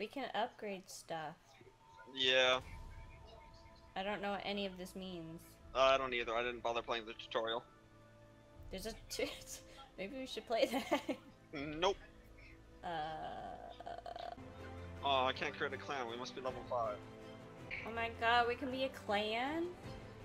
We can upgrade stuff. Yeah. I don't know what any of this means. Uh, I don't either. I didn't bother playing the tutorial. There's a t- maybe we should play that. Nope. uh, Oh, I can't create a clan. We must be level 5. oh my god, we can be a clan.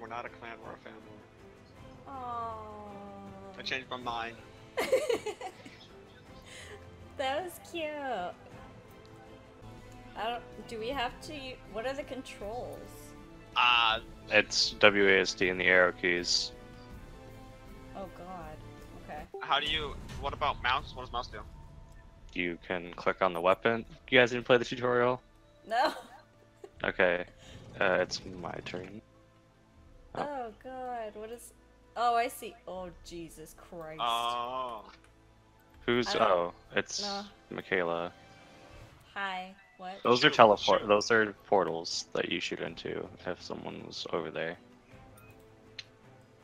We're not a clan, we're a family. Oh. I changed my mind. that was cute. I don't. Do we have to? What are the controls? Ah, It's WASD and the arrow keys. Oh god. Okay. how do you. What about mouse? What does mouse do? You can click on the weapon. You guys didn't play the tutorial? No. Okay. Uh, it's my turn. Oh. Oh god. What is? Oh, I see. Oh Jesus Christ. Oh. Who's oh, it's No. Michaela. Hi. What? Those are teleport. shoot. Those are portals that you shoot into if someone was over there.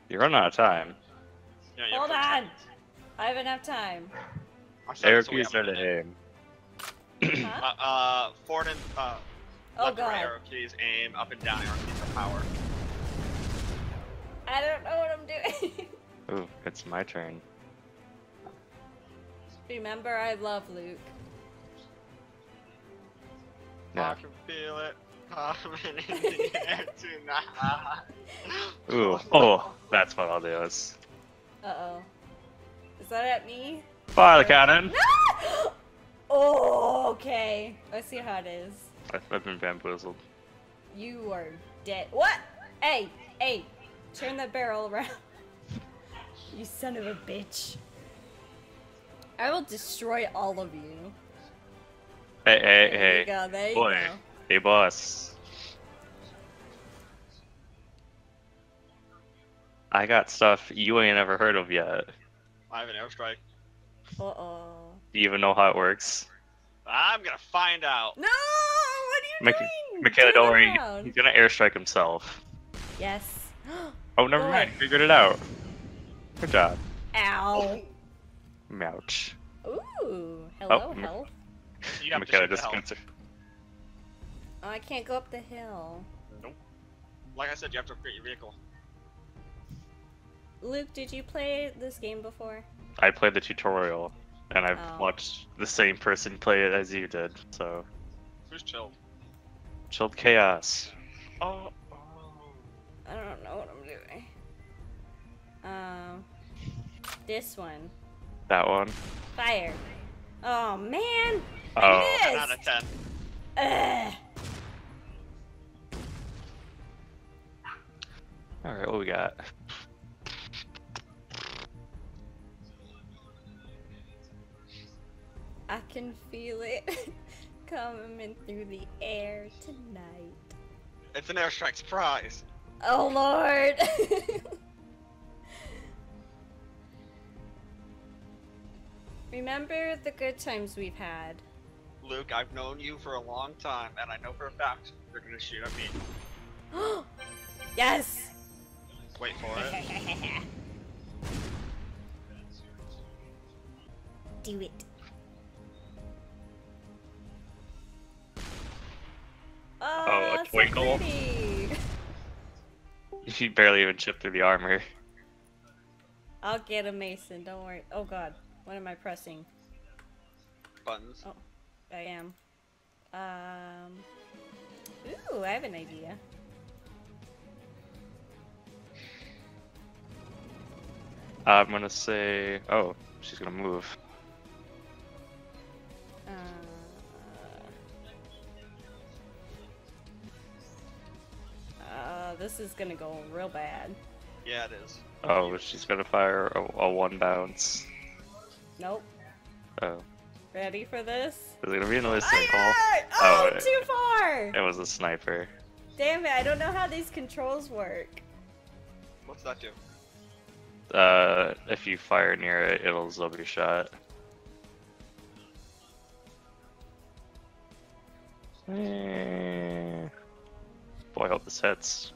You're running out of time. Yeah, yeah, Hold on. example. I have enough time. I said Arrow so we keys have are a to aim. Huh? Uh, uh, forward and, uh, Oh left and right god. arrow keys, aim, up and down arrow keys for power. I don't know what I'm doing. Ooh, it's my turn. Remember, I love Luke. I Yeah. can feel it coming in the air tonight. Ooh. Oh, that's what I'll do. Is Uh oh. Is that at me? fire the cannon. No! Oh, okay. Let's see how it is. I've I've been bamboozled. You are dead. What? Hey, hey, turn the barrel around. you son of a bitch. I will destroy all of you. Hey, hey, There you hey, go, there you boy, go. hey, boss. I got stuff you ain't ever heard of yet. I have an airstrike. Uh oh. Do you even know how it works? I'm gonna find out. No! What are you Micha- doing? Michaela, Turn don't worry. He's gonna airstrike himself. Yes. Oh, never Go mind. ahead. Figured it out. Good job. Ow. Ouch. Ooh. Hello, Oh, health. You have Michaela to shoot the just Oh, I can't go up the hill. Nope. Like I said, you have to upgrade your vehicle. Luke, did you play this game before? I played the tutorial, and I've Oh. watched the same person play it as you did. So, Who's chilled? chilled chaos. Oh. I don't know what I'm doing. Um, this one. That one. Fire. Oh man! Oh. I 10 out of 10. Ugh. All right, what we got? I can feel it coming through the air tonight. It's an airstrike surprise. Oh lord! Remember the good times we've had. Luke, I've known you for a long time, and I know for a fact you're gonna shoot at me. yes! Wait for it. Do it. Oh, Oh, a that's twinkle. So pretty. You barely even chipped through the armor. I'll get a mason, don't worry. Oh god, what am I pressing? Buttons. Oh. I am. Um. Ooh, I have an idea. I'm gonna say. Oh, she's gonna move. Uh, uh, this is gonna go real bad. Yeah, it is. Oh, she's gonna fire a, a one bounce. Nope. Oh, Ready for this? is it gonna be another circle? yeah! Oh, Oh, too far! It was a sniper. Damn it, I don't know how these controls work. What's that do? Uh, if you fire near it, it'll zub your shot. Eh. Boy, I hope this hits.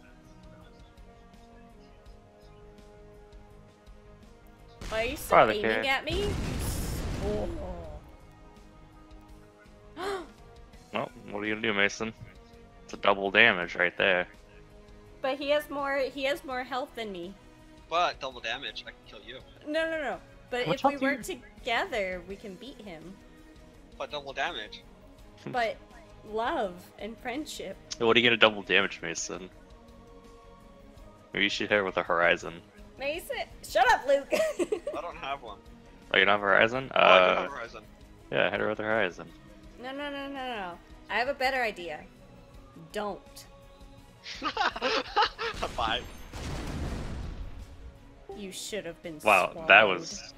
Are you still Probably aiming can't. at me? Oh. What are you gonna do, Mason? It's a double damage right there. But he has more. He has more health than me. But double damage, I can kill you. No, no, no. But How if we health work you- together, we can beat him. But double damage. But love and friendship. What are you gonna double damage, Mason? Maybe you should hit her with a Horizon. Mason, shut up, Luke. I don't have one. Oh, you don't have Horizon? Oh, I do Uh, have Horizon. yeah, hit her with a Horizon. no, no, no, no, no. I have a better idea. Don't. Five. You should have been. Wow, that was.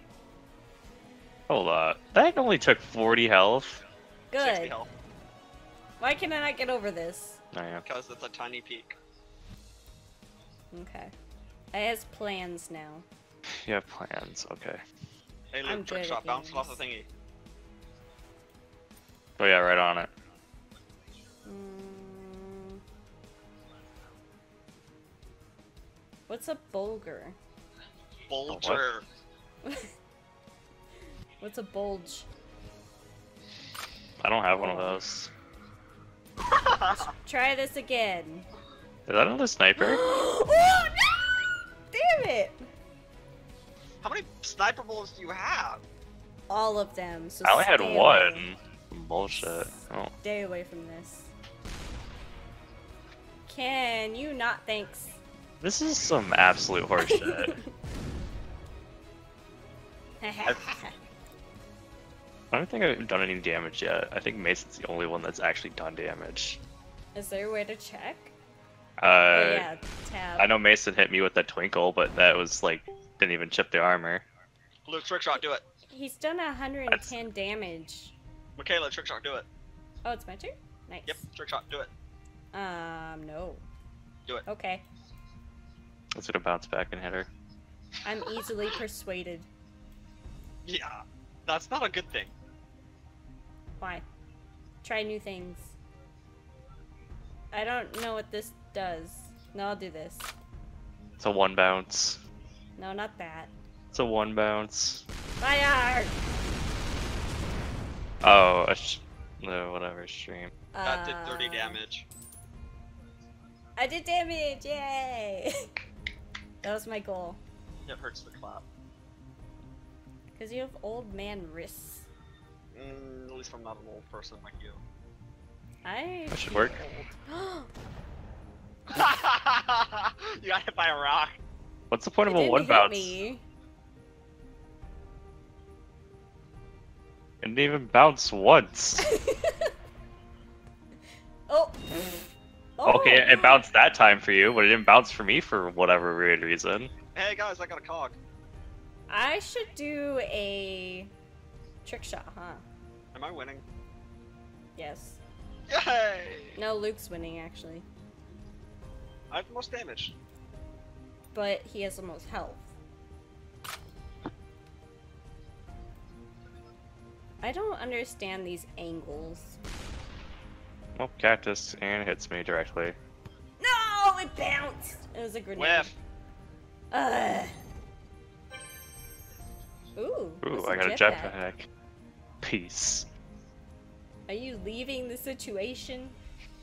Hold on. That only took 40 health. 60 good. health. Why can I not get over this? Oh, yeah. Because it's a tiny peak. Okay. I has plans now. You have plans, okay. Hey I'm Luke, trick shot, at bounce off the thingy. Oh, yeah, right on it. Mm. What's a bulger? Bulger. What's a bulge? I don't have one of those. Try this again. Is that another sniper? oh no! Damn it! How many sniper bullets do you have? All of them. So I only had stay one. away. Bullshit. Oh. Stay away from this. Can you not? Thanks. This is some absolute horseshit. I don't think I've done any damage yet. I think Mason's the only one that's actually done damage. Is there a way to check? Uh, oh yeah, tab. I know Mason hit me with that twinkle, but that was like didn't even chip the armor. Luke, trick shot, do it. He's done 110 damage. Michaela, trick shot, do it. Oh, it's my turn? Nice. Yep, trick shot, do it. Um, no. Do it. Okay. It's gonna bounce back and hit her. I'm easily persuaded. Yeah, that's not a good thing. Why? Try new things. I don't know what this does. No, I'll do this. It's a one bounce. No, not that. It's a one bounce. Fire! Oh, sh- no, whatever stream. That did 30 Uh, damage. I did damage! Yay! that was my goal. It hurts the clap. Because you have old man wrists. Mm, at least I'm not an old person like you. I. That should work. you got hit by a rock. What's the point It of a didn't one hit bounce? me. It didn't even bounce once. oh. Oh! Okay, it bounced that time for you, but it didn't bounce for me for whatever weird reason. Hey guys, I got a cog. I should do a trick shot, huh? Am I winning? Yes. Yay! No, Luke's winning actually, I have the most damage. but he has the most health. I don't understand these angles. Well, cactus and hits me directly. No, it bounced. It was a grenade. Whiff. Ugh. Ooh. Ooh, what's I got a jetpack? jetpack. Peace. Are you leaving the situation?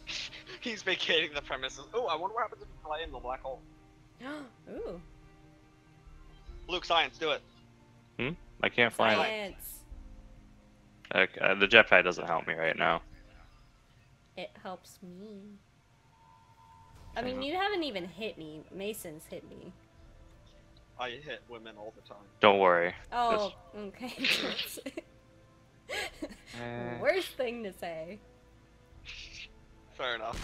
He's vacating the premises. Oh, I wonder what happens if you fly in the black hole. Ooh. Luke, science, do it. Hmm? I can't fly. in- Science. Okay, uh, the jetpack doesn't help me right now. It helps me. I mean, you haven't even hit me. Mason's hit me. I hit women all the time. Don't worry. Oh, okay. Eh. Worst thing to say. Fair enough.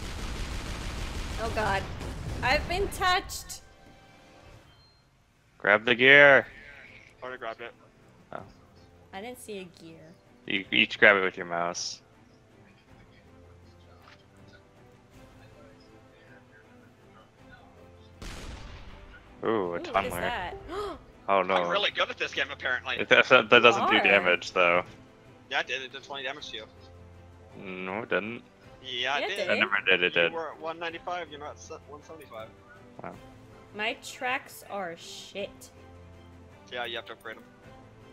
Oh god. I've been touched! Grab the gear. Already grabbed it. I didn't see a gear. You each grab it with your mouse. Ooh, a Ooh, what is Oh no. I'm really good at this game, apparently. It, that, that doesn't do damage though. Yeah, I did. It did 20 damage to you. No, it didn't. Yeah, I Yeah, it did. did. It never did. It You did. were at 195, you're not at se- 175. My tracks are shit. Yeah, you have to upgrade them.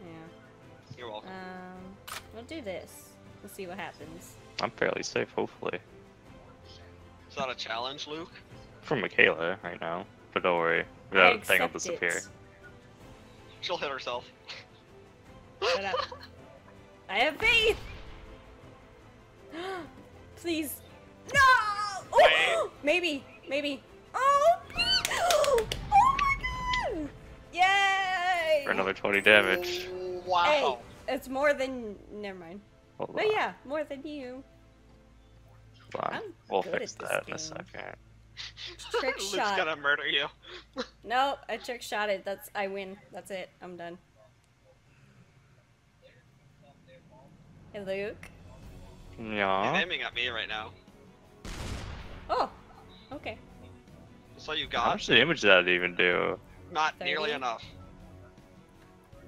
Yeah. You're welcome. Um, we'll do this. We'll see what happens. I'm fairly safe, hopefully. Is that a challenge, Luke? From Michaela right now. But don't worry. I That thing will disappear. it. She'll hit herself. Shut up. I have faith! Please. No! Oh! Maybe. Maybe. Oh! Oh my god! Yay! For another 20 damage. Wow. Hey, Wow. it's more than. Never mind. Hold But on. yeah, more than you. Hold on. I'm We'll good fix at this that in a second. Trick Luke's shot. gonna murder you. Nope, I trick shot it. That's I win. That's it. I'm done. Hey Luke. He's Yeah. aiming at me right now. Oh, okay. So you How got much damage did that even do? not nearly enough.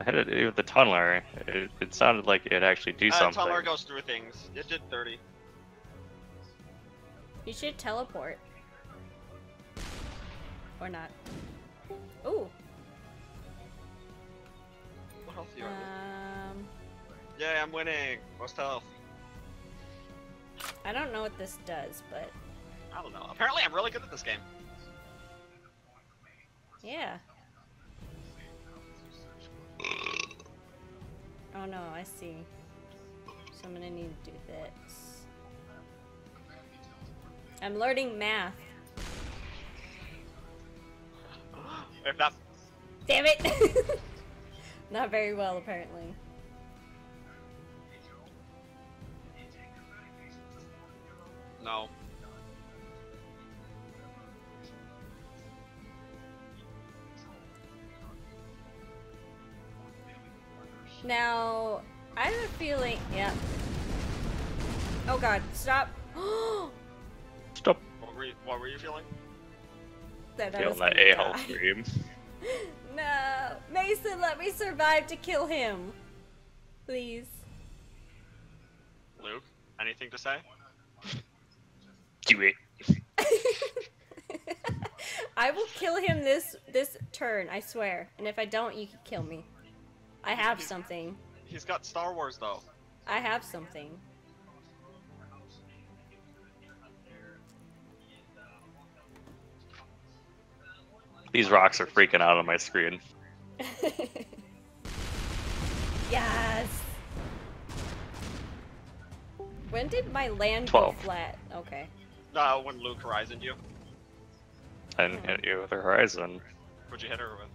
I had it with the tunneler. It, it sounded like it actually do Uh, something. Tunneler goes through things. It did 30. You should teleport. Or not. Ooh. What health do you have? Um, Yay, I'm winning. Most health. I don't know what this does, but I don't know. Apparently, I'm really good at this game. yeah. Oh no, I see. So I'm gonna need to do this. I'm learning math. If that Damn it! Not very well, apparently. no. Now, I have a feeling. Yeah. Oh god, stop. Stop What were you, what were you feeling? That I feeling was that a hole die. scream. No! Mason, let me survive to kill him! Please. Luke, anything to say? Do it. I will kill him this this turn, I swear. And if I don't, you can kill me. I have something. He's got Star Wars though. I have something. These rocks are freaking out on my screen. yes! When did my land Twelve. go flat? Okay. No, when Luke horizoned you. I didn't hit you with a horizon. What'd you hit her with?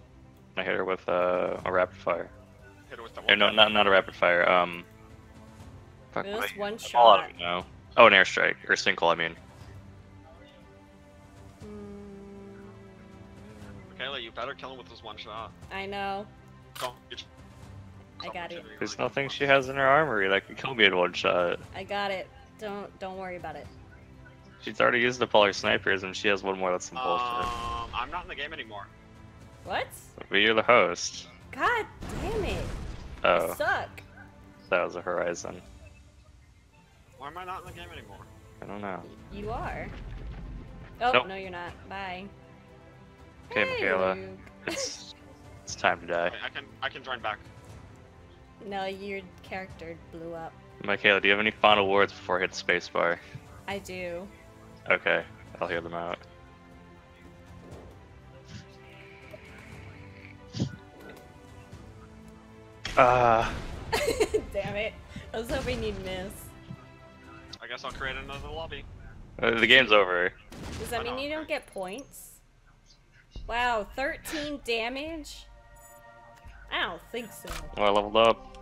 I hit her with uh, a rapid fire. Hit her with the Or no, not not a rapid fire. Um. Fuck, It was one shot. don't know. Oh, an airstrike or single. I mean. Michaela, you better kill him with this one shot. I know. Go. Get I got it. There's nothing she has in her armory that could kill me in one shot. I got it. Don't don't worry about it. She's already used up all her snipers, and she has one more that's some bullshit. Um, I'm not in the game anymore. What? But you're the host. God damn it. Oh, Suck. that was a horizon. Why am I not in the game anymore? I don't know. You are. Oh, Nope. no, you're not. Bye. Okay, Hey, Michaela. uh, It's it's time to die. I, I can I can join back. No, your character blew up. Michaela, do you have any final words before I hit spacebar? I do. Okay, I'll hear them out. Ah, Damn it. I was hoping you'd miss. I guess I'll create another lobby. uh, the game's over. Does that I mean know. you don't get points? Wow, 13 damage? I don't think so. Well, I leveled up.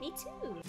Me too.